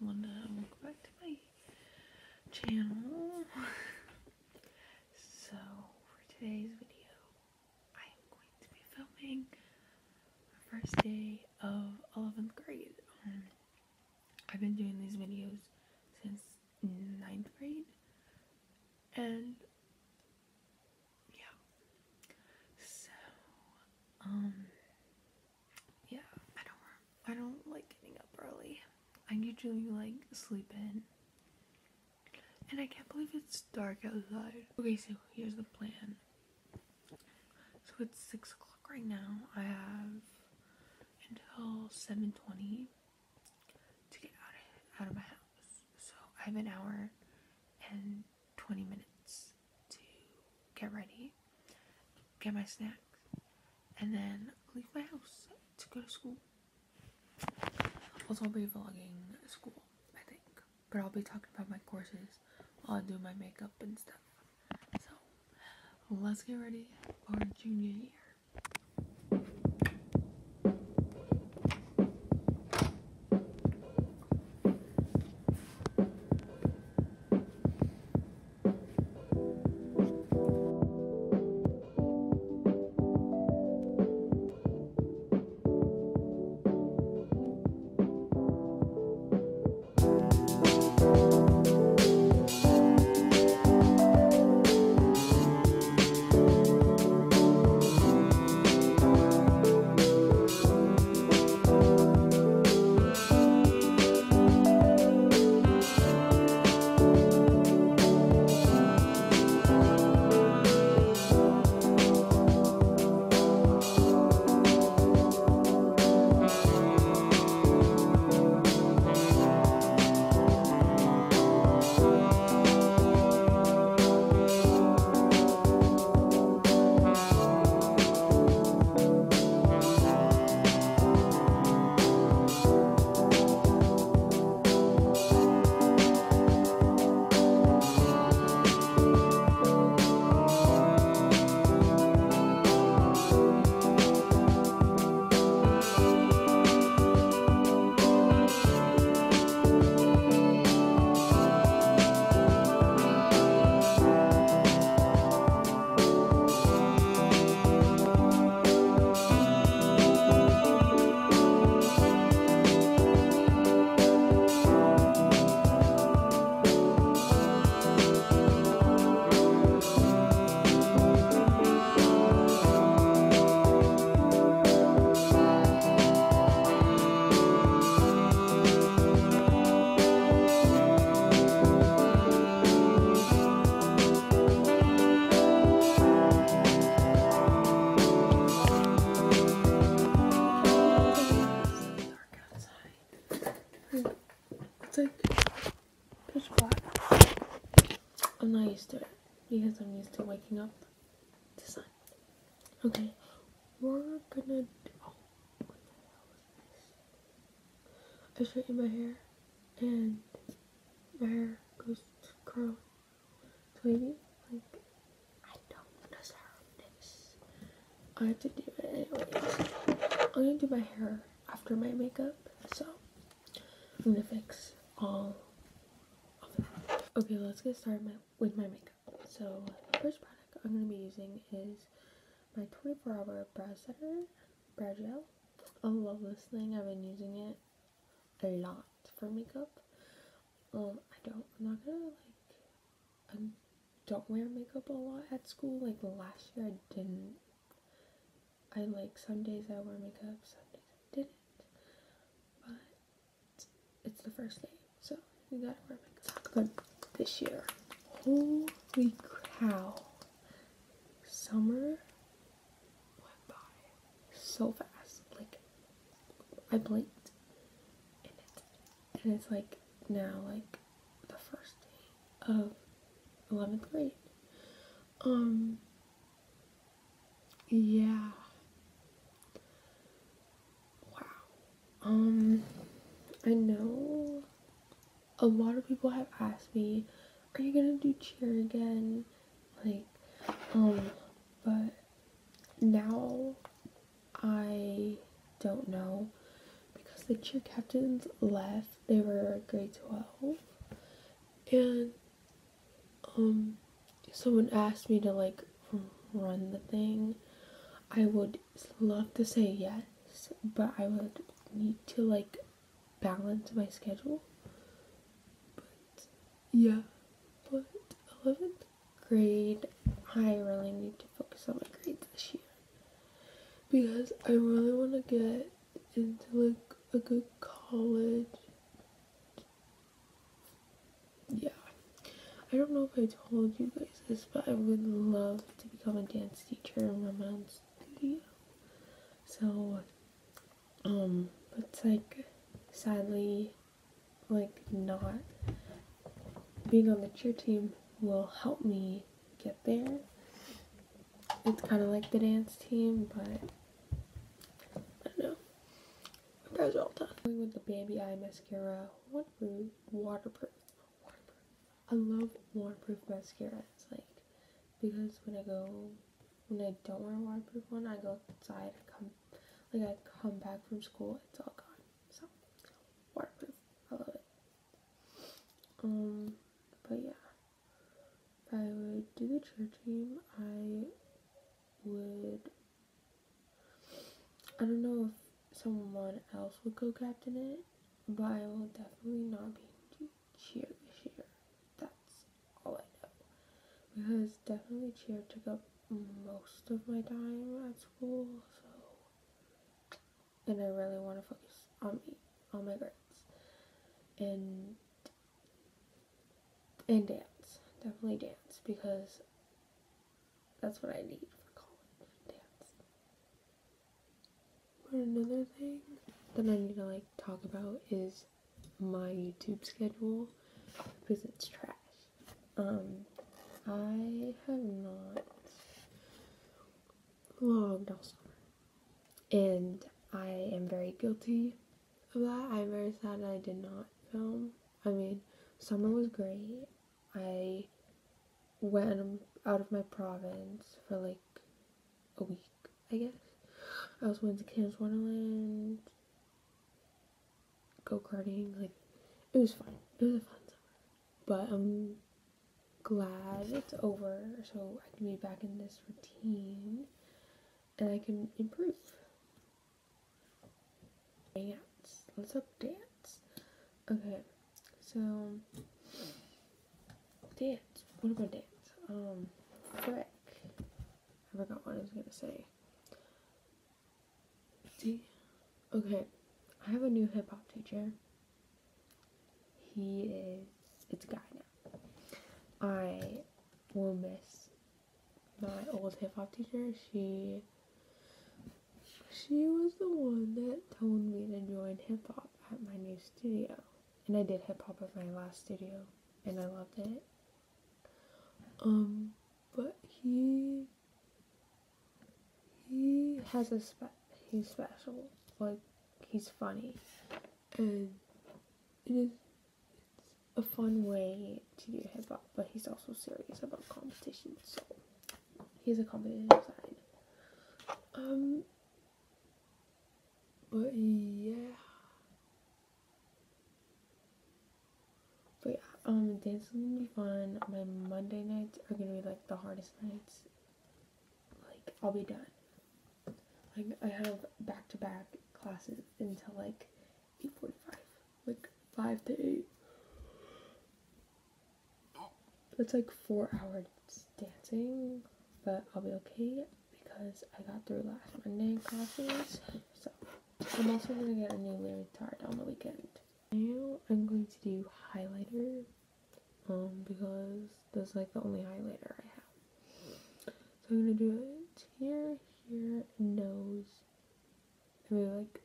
Wanda. Welcome back to my channel. so, for today's video, I am going to be filming my first day of 11th grade. Um, I've been doing these videos since 9th grade, and yeah. So, um, yeah, I don't, I don't like getting up early. I usually like sleep in. And I can't believe it's dark outside. Okay, so here's the plan. So it's six o'clock right now. I have until seven twenty to get out of out of my house. So I have an hour and twenty minutes to get ready, get my snacks, and then leave my house to go to school. I'll be vlogging school, I think. But I'll be talking about my courses while I do my makeup and stuff. So, let's get ready for junior year. Waking up to sun. Okay, we're gonna. Do, oh, what the hell is this? I straighten my hair, and my hair goes to curl. So maybe like I don't deserve this. I have to do it anyways. I'm gonna do my hair after my makeup, so I'm gonna fix all of that. Okay, let's get started my, with my makeup. So, first product I'm gonna be using is my 24 hour brow setter brow gel. I love this thing. I've been using it a lot for makeup. Um, I don't. I'm not gonna like. I don't wear makeup a lot at school. Like last year, I didn't. I like some days I wear makeup, some days I didn't. But it's the first day, so you gotta wear makeup. This year. Holy cow! Summer went by so fast. Like I blinked, and it's and it's like now like the first day of eleventh grade. Um. Yeah. Wow. Um, I know a lot of people have asked me, are you gonna do cheer again? Like, um, but now I don't know because the cheer captains left. They were grade 12. And um someone asked me to like run the thing. I would love to say yes, but I would need to like balance my schedule. But yeah, but 11th grade, I really need to focus on my grades this year because I really want to get into like a good college. Yeah. I don't know if I told you guys this, but I would love to become a dance teacher in my mom's studio. So, um, it's like, sadly, like, not being on the cheer team will help me get there. It's kind of like the dance team, but I don't know. My all done. Going with the Baby Eye Mascara, waterproof, waterproof, waterproof. I love waterproof mascara. It's like, because when I go, when I don't wear a waterproof one, I go outside, I come, like I come back from school, it's all gone. So, waterproof. I love it. Um, but yeah. If I would do the cheer team, I would. I don't know if someone else would go captain it, but I will definitely not be cheer this year. That's all I know. Because definitely cheer took up most of my time at school, so. And I really want to focus on me, on my grades. And. And dance. Definitely dance because that's what I need for college. Dance. But another thing that I need to like talk about is my YouTube schedule because it's trash. Um, I have not vlogged all summer, and I am very guilty of that. I'm very sad I did not film. I mean, summer was great. I went out of my province for like a week, I guess. I was went to Canada's Wonderland, go karting, like it was fun. It was a fun summer. But I'm glad it's over so I can be back in this routine and I can improve. Dance. Let's up dance. Okay, so dance. What about dance? Um, frick. I forgot what I was gonna say. See? Okay, I have a new hip hop teacher. He is, it's a guy now. I will miss my old hip hop teacher. She, she was the one that told me to join hip hop at my new studio. And I did hip hop at my last studio and I loved it. Um, but he he has a spe- he's special. Like he's funny, and it is a fun way to do hip hop. But he's also serious about competition, so he's a competition side. Um, but yeah. But yeah, um, dance is gonna be fun. My Monday nights are gonna be like the hardest nights. Like I'll be done. Like I have back to back classes until like eight forty five, like five to eight. It's like four hours dancing, but I'll be okay because I got through last Monday classes. So I'm also gonna get a new leotard on the weekend. Now I'm going to do highlighter um, because that's like the only highlighter I have. So I'm gonna do it here, here, nose, and maybe like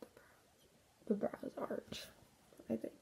the brows, the brows arch, I think.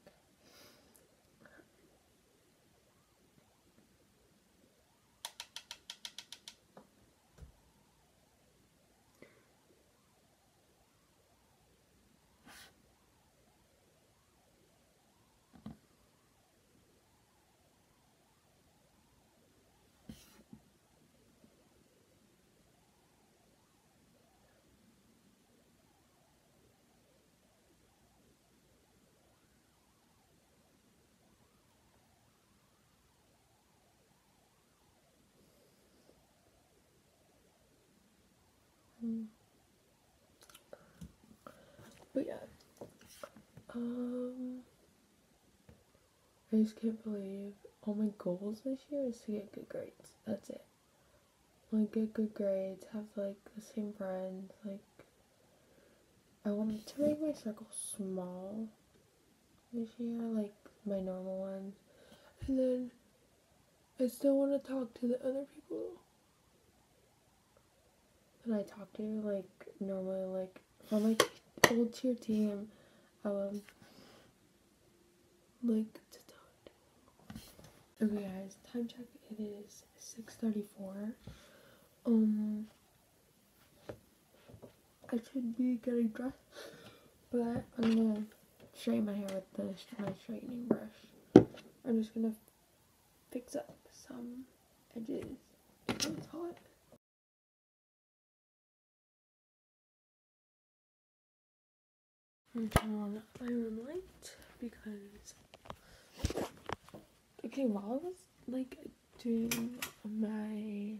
But yeah. Um, I just can't believe all my goals this year is to get good grades. That's it. Like get good grades, have like the same friends, like I wanted to make my circle small this year, like my normal ones. And then I still want to talk to the other people that I talk to, you like normally, like on my old cheer team, I would like to talk to. Okay, guys, time check. It is six thirty-four. Um, I should be getting dressed, but I'm gonna straighten my hair with the my straightening brush. I'm just gonna fix up some edges. It's hot. I'm turn on my room light because okay while I was like doing my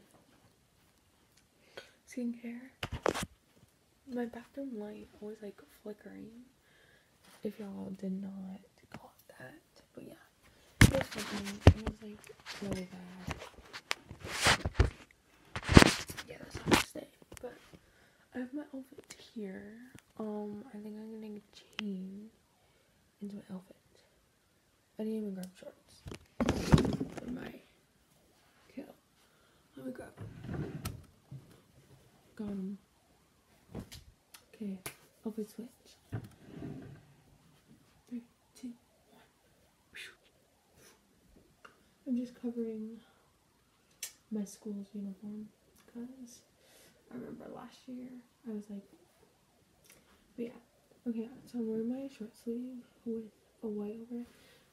skincare my bathroom light was like flickering if y'all did not call it that but yeah. It was flickering. It was like really bad. Yeah that's say but I have my outfit here um I think I'm gonna change into my outfit I didn't even grab shorts for my kill let me grab them got 'em. Okay, outfit switch. Three, two, one. I'm just covering my school's uniform because I remember last year I was like. Okay, so I'm wearing my short sleeve with a white over it,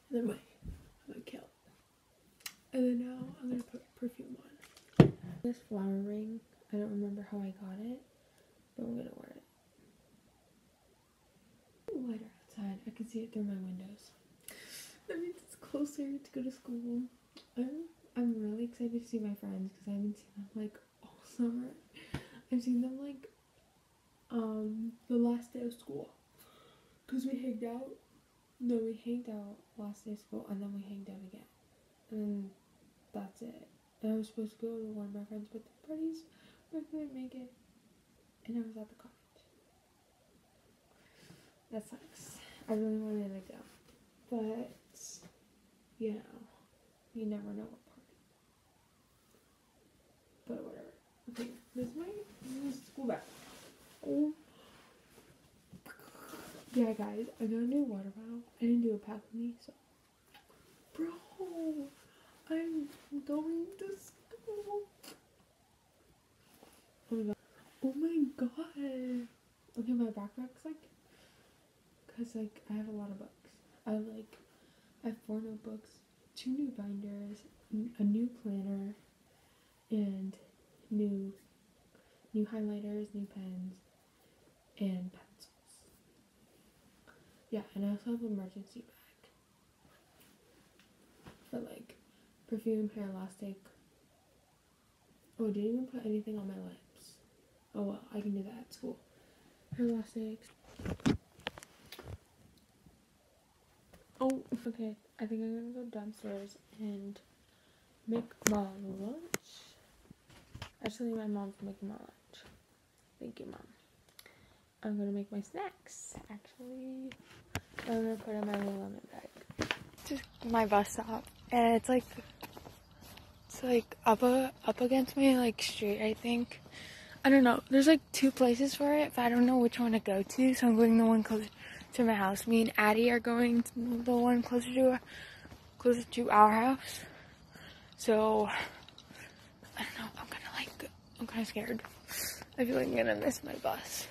and then my my kilt. And then now I'm gonna put perfume on. This flower ring, I don't remember how I got it, but I'm gonna wear it. Lighter outside, I can see it through my windows. That means it's closer to go to school. I'm I'm really excited to see my friends because I haven't seen them like all summer. I've seen them like um the last day of school because we hanged out. No, we hanged out last day of school and then we hanged out again, and that's it. And I was supposed to go to one of my friend's birthday parties, but I couldn't make it, and I was at the college. That sucks. I really wanted to go, but you know, you never know what party. But whatever. Okay, this is my school bag. Oh. Yeah, guys, I got a new water bottle. I didn't do a pack with me, so. Bro, I'm going to school. Oh my god. Oh my god. Okay, my backpack's like, cause like I have a lot of books. I like, I have four notebooks, two new binders, a new planner, and new, new highlighters, new pens, and. Yeah, and I also have an emergency bag for like perfume, hair elastic. Oh, I didn't even put anything on my lips. Oh well, I can do that at school. Hair elastics. Oh, okay. I think I'm gonna go downstairs and make my lunch. Actually, my mom's making my lunch. Thank you, mom. I'm gonna make my snacks. Actually, I'm gonna put in my lemon bag. Just my bus stop, and it's like it's like up a, up against me, like street. I think. I don't know. There's like two places for it, but I don't know which one to go to. So I'm going the one closer to my house. Me and Addie are going to the one closer to closer to our house. So I don't know. I'm kind of like I'm kind of scared. I feel like I'm gonna miss my bus.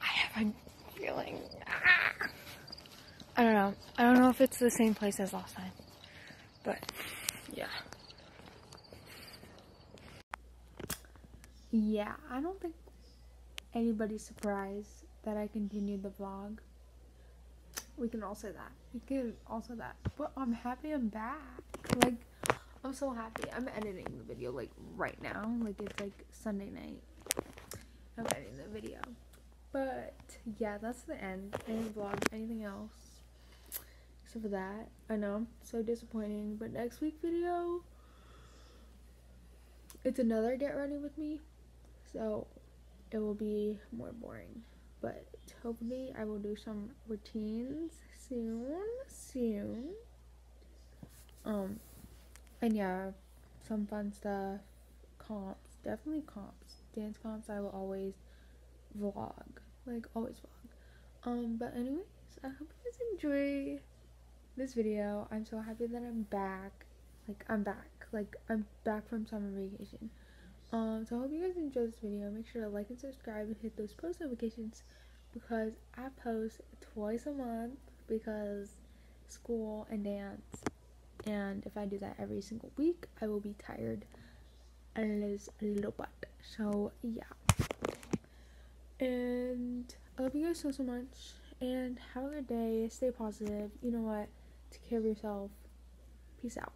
I have a feeling. Ah! I don't know. I don't know if it's the same place as last time, but yeah. Yeah, I don't think anybody's surprised that I continued the vlog. We can all say that. We can all say that. But I'm happy I'm back. Like, I'm so happy. I'm editing the video like right now. Like it's like Sunday night. I'm editing the video. But yeah, that's the end. Didn't vlog anything else for that. I know, so disappointing. But next week video, it's another get ready with me, so it will be more boring. But hopefully, I will do some routines soon, soon. Um, and yeah, some fun stuff, comps, definitely comps, dance comps. I will always vlog, like always vlog. Um, but anyways, I hope you guys enjoy this video. I'm so happy that I'm back. Like I'm back. Like I'm back from summer vacation. Um, so I hope you guys enjoy this video. Make sure to like and subscribe and hit those post notifications because I post twice a month because school and dance. And if I do that every single week, I will be tired as a little butt. So yeah. And I love you guys so so much. And have a good day. Stay positive. You know what? Take care of yourself. Peace out.